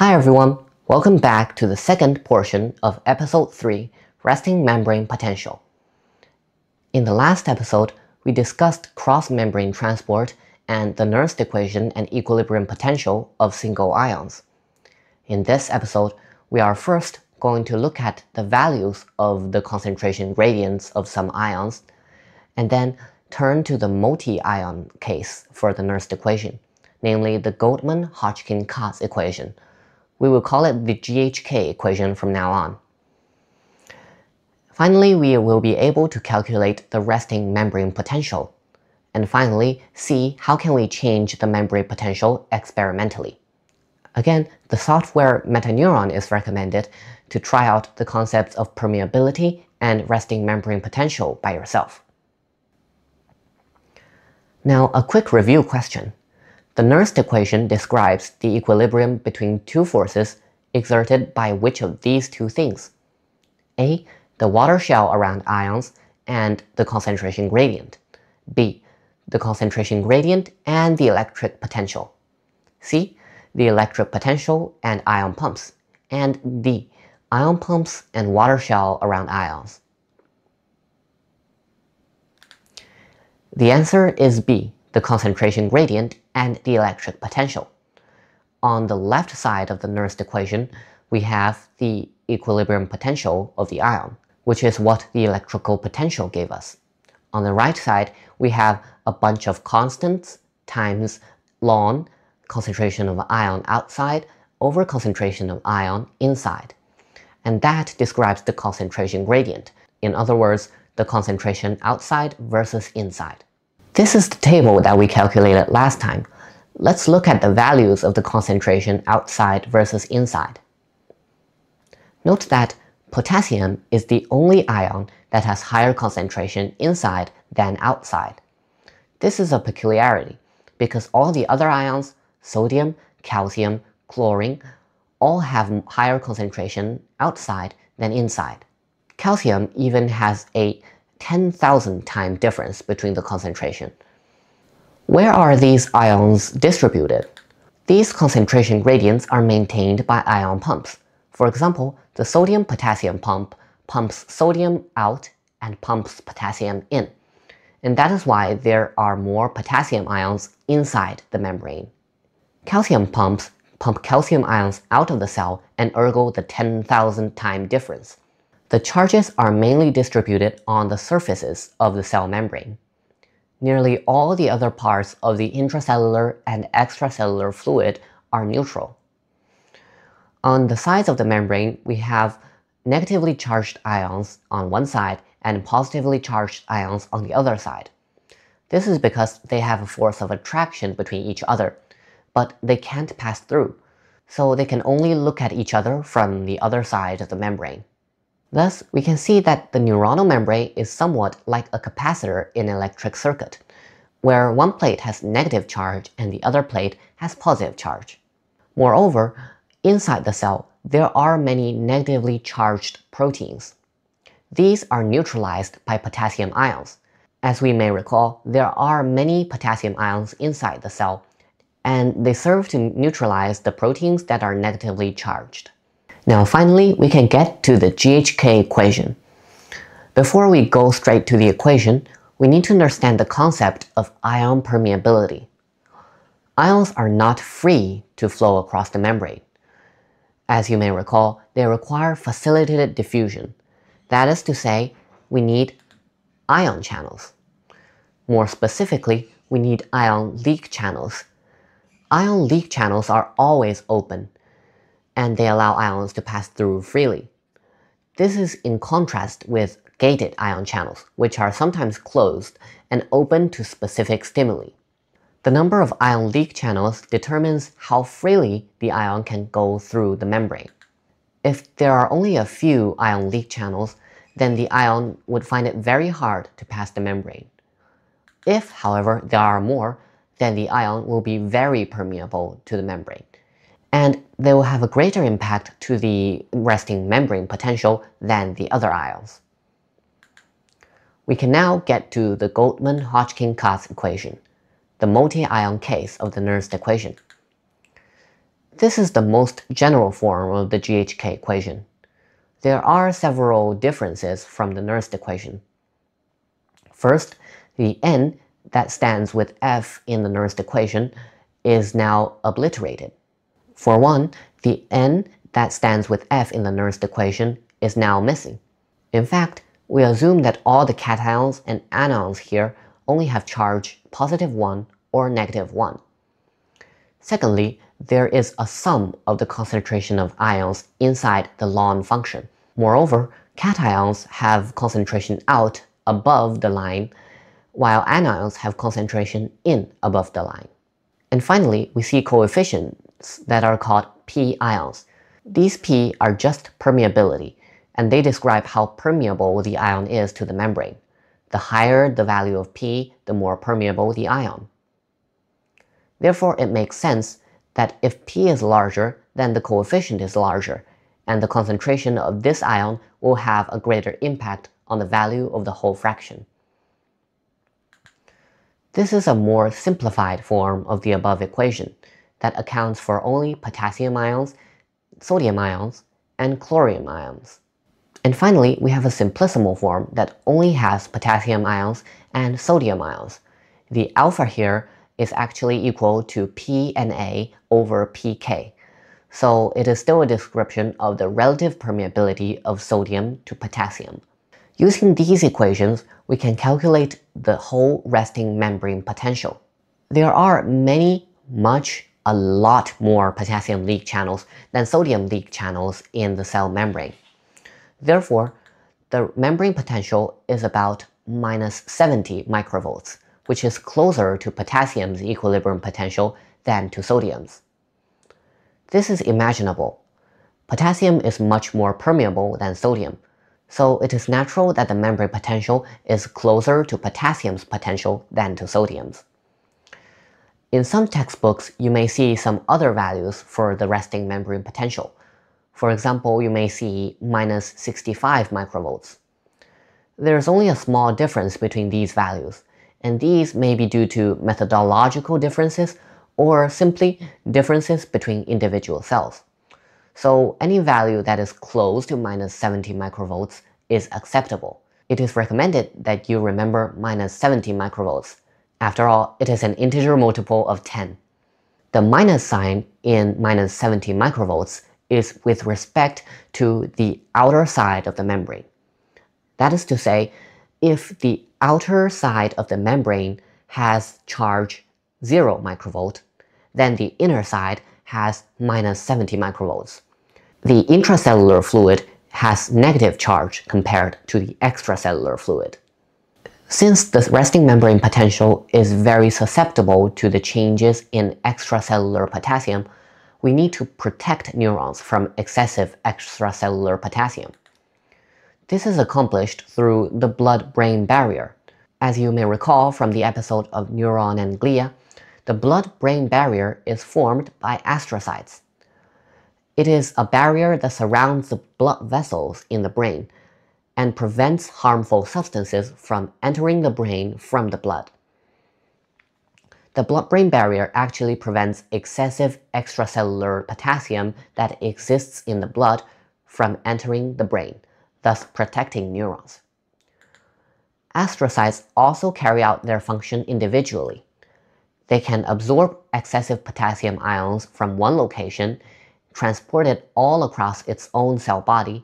Hi everyone, welcome back to the second portion of episode 3, Resting Membrane Potential. In the last episode, we discussed cross-membrane transport and the Nernst equation and equilibrium potential of single ions. In this episode, we are first going to look at the values of the concentration gradients of some ions, and then turn to the multi-ion case for the Nernst equation, namely the Goldman-Hodgkin-Katz equation. We will call it the GHK equation from now on. Finally, we will be able to calculate the resting membrane potential. And finally, see how can we change the membrane potential experimentally. Again, the software Metaneuron is recommended to try out the concepts of permeability and resting membrane potential by yourself. Now, a quick review question. The Nernst equation describes the equilibrium between two forces exerted by which of these two things? A. The water shell around ions and the concentration gradient. B. The concentration gradient and the electric potential. C. The electric potential and ion pumps. And D. Ion pumps and water shell around ions. The answer is B, the concentration gradient and the electric potential. On the left side of the Nernst equation, we have the equilibrium potential of the ion, which is what the electrical potential gave us. On the right side, we have a bunch of constants times ln concentration of ion outside over concentration of ion inside. And that describes the concentration gradient. In other words, the concentration outside versus inside. This is the table that we calculated last time. Let's look at the values of the concentration outside versus inside. Note that potassium is the only ion that has higher concentration inside than outside. This is a peculiarity because all the other ions, sodium, calcium, chlorine, all have higher concentration outside than inside. Calcium even has a 10,000 time difference between the concentration. Where are these ions distributed? These concentration gradients are maintained by ion pumps. For example, the sodium-potassium pump pumps sodium out and pumps potassium in. And that is why there are more potassium ions inside the membrane. Calcium pumps pump calcium ions out of the cell and ergo the 10,000 time difference. The charges are mainly distributed on the surfaces of the cell membrane. Nearly all the other parts of the intracellular and extracellular fluid are neutral. On the sides of the membrane, we have negatively charged ions on one side and positively charged ions on the other side. This is because they have a force of attraction between each other, but they can't pass through, so they can only look at each other from the other side of the membrane. Thus, we can see that the neuronal membrane is somewhat like a capacitor in an electric circuit, where one plate has negative charge and the other plate has positive charge. Moreover, inside the cell, there are many negatively charged proteins. These are neutralized by potassium ions. As we may recall, there are many potassium ions inside the cell, and they serve to neutralize the proteins that are negatively charged. Now finally, we can get to the GHK equation. Before we go straight to the equation, we need to understand the concept of ion permeability. Ions are not free to flow across the membrane. As you may recall, they require facilitated diffusion. That is to say, we need ion channels. More specifically, we need ion leak channels Ion leak channels are always open, and they allow ions to pass through freely. This is in contrast with gated ion channels, which are sometimes closed and open to specific stimuli. The number of ion leak channels determines how freely the ion can go through the membrane. If there are only a few ion leak channels, then the ion would find it very hard to pass the membrane. If, however, there are more, then the ion will be very permeable to the membrane. And they will have a greater impact to the resting membrane potential than the other ions. We can now get to the Goldman-Hodgkin-Katz equation, the multi-ion case of the Nernst equation. This is the most general form of the GHK equation. There are several differences from the Nernst equation. First, the n that stands with f in the Nernst equation is now obliterated. For one, the n that stands with f in the Nernst equation is now missing. In fact, we assume that all the cations and anions here only have charge positive 1 or negative 1. Secondly, there is a sum of the concentration of ions inside the ln function. Moreover, cations have concentration out above the line, while anions have concentration in above the line. And finally, we see coefficients that are called p ions. These p are just permeability, and they describe how permeable the ion is to the membrane. The higher the value of P, the more permeable the ion. Therefore, it makes sense that if P is larger, then the coefficient is larger, and the concentration of this ion will have a greater impact on the value of the whole fraction. This is a more simplified form of the above equation that accounts for only potassium ions, sodium ions, and chlorine ions. And finally, we have a simplicissimal form that only has potassium ions and sodium ions. The alpha here is actually equal to PNA over pK. So it is still a description of the relative permeability of sodium to potassium. Using these equations, we can calculate the whole resting membrane potential. There are many, much, a lot more potassium leak channels than sodium leak channels in the cell membrane. Therefore, the membrane potential is about minus 70 microvolts, which is closer to potassium's equilibrium potential than to sodium's. This is imaginable. Potassium is much more permeable than sodium, so it is natural that the membrane potential is closer to potassium's potential than to sodium's. In some textbooks, you may see some other values for the resting membrane potential, for example, you may see minus 65 microvolts. There's only a small difference between these values, and these may be due to methodological differences or simply differences between individual cells. So any value that is close to minus 70 microvolts is acceptable. It is recommended that you remember minus 70 microvolts. After all, it is an integer multiple of 10. The minus sign in minus 70 microvolts is with respect to the outer side of the membrane. That is to say, if the outer side of the membrane has charge 0 microvolt, then the inner side has minus 70 microvolts. The intracellular fluid has negative charge compared to the extracellular fluid. Since the resting membrane potential is very susceptible to the changes in extracellular potassium, we need to protect neurons from excessive extracellular potassium. This is accomplished through the blood-brain barrier. As you may recall from the episode of Neuron and Glia, the blood-brain barrier is formed by astrocytes. It is a barrier that surrounds the blood vessels in the brain and prevents harmful substances from entering the brain from the blood. The blood-brain barrier actually prevents excessive extracellular potassium that exists in the blood from entering the brain, thus protecting neurons. Astrocytes also carry out their function individually. They can absorb excessive potassium ions from one location, transport it all across its own cell body,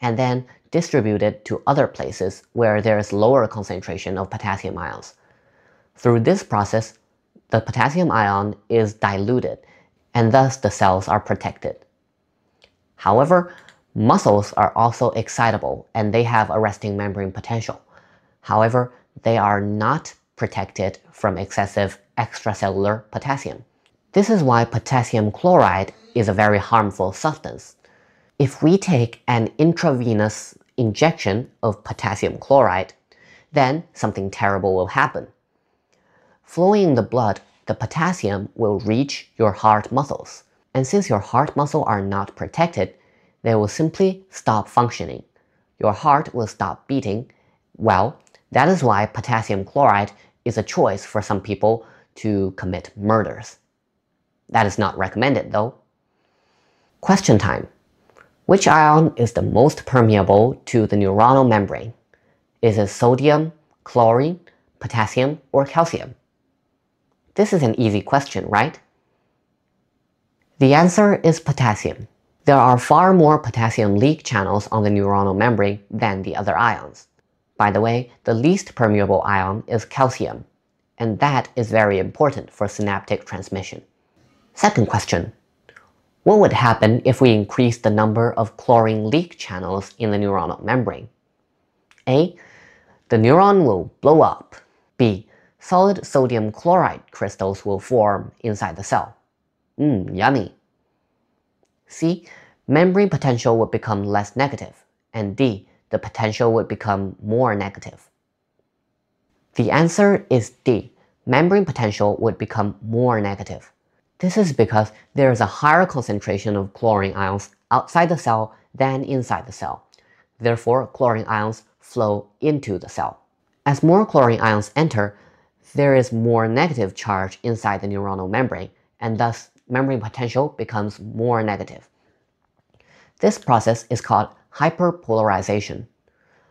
and then distribute it to other places where there is lower concentration of potassium ions. Through this process, the potassium ion is diluted and thus the cells are protected. However, muscles are also excitable and they have a resting membrane potential. However, they are not protected from excessive extracellular potassium. This is why potassium chloride is a very harmful substance. If we take an intravenous injection of potassium chloride, then something terrible will happen. Flowing in the blood, the potassium will reach your heart muscles. And since your heart muscles are not protected, they will simply stop functioning. Your heart will stop beating. Well, that is why potassium chloride is a choice for some people to commit murders. That is not recommended though. Question time. Which ion is the most permeable to the neuronal membrane? Is it sodium, chlorine, potassium, or calcium? This is an easy question, right? The answer is potassium. There are far more potassium leak channels on the neuronal membrane than the other ions. By the way, the least permeable ion is calcium, and that is very important for synaptic transmission. Second question. What would happen if we increase the number of chlorine leak channels in the neuronal membrane? A. The neuron will blow up. B. Solid sodium chloride crystals will form inside the cell. Mmm, yummy. C. Membrane potential would become less negative. And D. The potential would become more negative. The answer is D. Membrane potential would become more negative. This is because there is a higher concentration of chlorine ions outside the cell than inside the cell. Therefore, chlorine ions flow into the cell. As more chlorine ions enter, there is more negative charge inside the neuronal membrane, and thus membrane potential becomes more negative. This process is called hyperpolarization.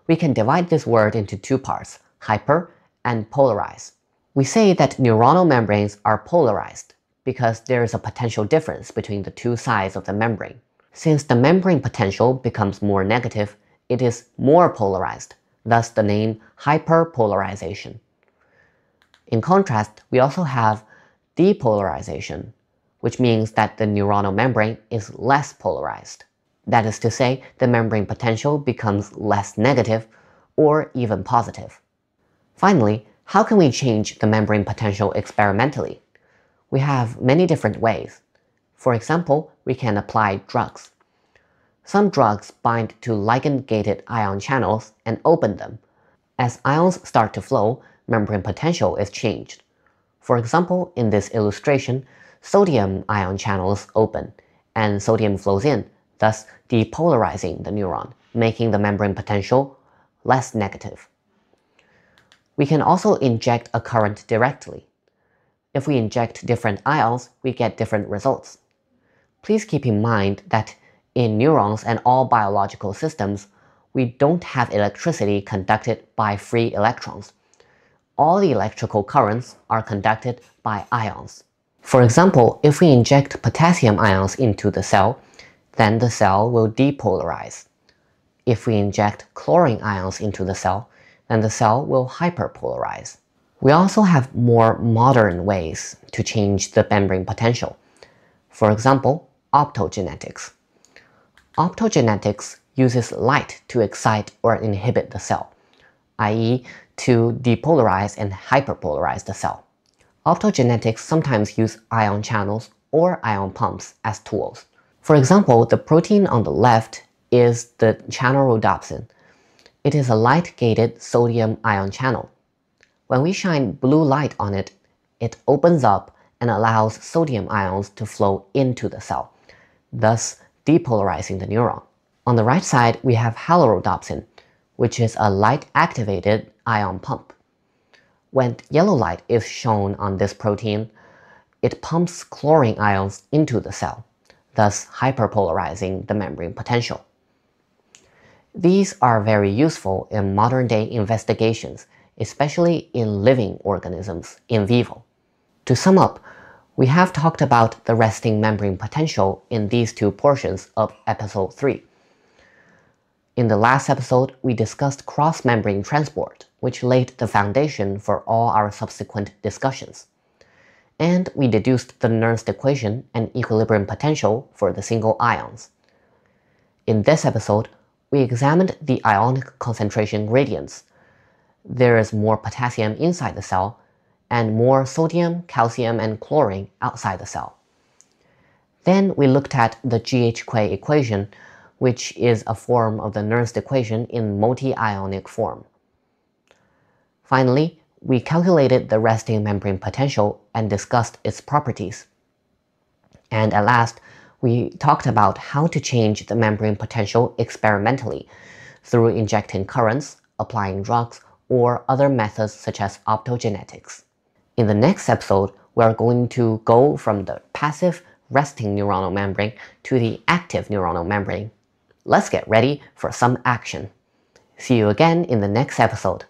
We can divide this word into two parts, hyper and polarize. We say that neuronal membranes are polarized because there is a potential difference between the two sides of the membrane. Since the membrane potential becomes more negative, it is more polarized, thus the name hyperpolarization. In contrast, we also have depolarization, which means that the neuronal membrane is less polarized. That is to say, the membrane potential becomes less negative or even positive. Finally, how can we change the membrane potential experimentally? We have many different ways. For example, we can apply drugs. Some drugs bind to ligand-gated ion channels and open them. As ions start to flow, membrane potential is changed. For example, in this illustration, sodium ion channels open and sodium flows in, thus depolarizing the neuron, making the membrane potential less negative. We can also inject a current directly. If we inject different ions, we get different results. Please keep in mind that in neurons and all biological systems, we don't have electricity conducted by free electrons all the electrical currents are conducted by ions. For example, if we inject potassium ions into the cell, then the cell will depolarize. If we inject chlorine ions into the cell, then the cell will hyperpolarize. We also have more modern ways to change the membrane potential. For example, optogenetics. Optogenetics uses light to excite or inhibit the cell, i.e to depolarize and hyperpolarize the cell. Optogenetics sometimes use ion channels or ion pumps as tools. For example, the protein on the left is the channel rhodopsin. It is a light-gated sodium ion channel. When we shine blue light on it, it opens up and allows sodium ions to flow into the cell, thus depolarizing the neuron. On the right side, we have halorhodopsin, which is a light-activated ion pump. When yellow light is shown on this protein, it pumps chlorine ions into the cell, thus hyperpolarizing the membrane potential. These are very useful in modern-day investigations, especially in living organisms in vivo. To sum up, we have talked about the resting membrane potential in these two portions of episode 3. In the last episode, we discussed cross-membrane transport, which laid the foundation for all our subsequent discussions. And we deduced the Nernst equation and equilibrium potential for the single ions. In this episode, we examined the ionic concentration gradients. There is more potassium inside the cell and more sodium, calcium, and chlorine outside the cell. Then we looked at the GHK equation which is a form of the Nernst equation in multi-ionic form. Finally, we calculated the resting membrane potential and discussed its properties. And at last, we talked about how to change the membrane potential experimentally through injecting currents, applying drugs, or other methods such as optogenetics. In the next episode, we are going to go from the passive resting neuronal membrane to the active neuronal membrane. Let's get ready for some action. See you again in the next episode.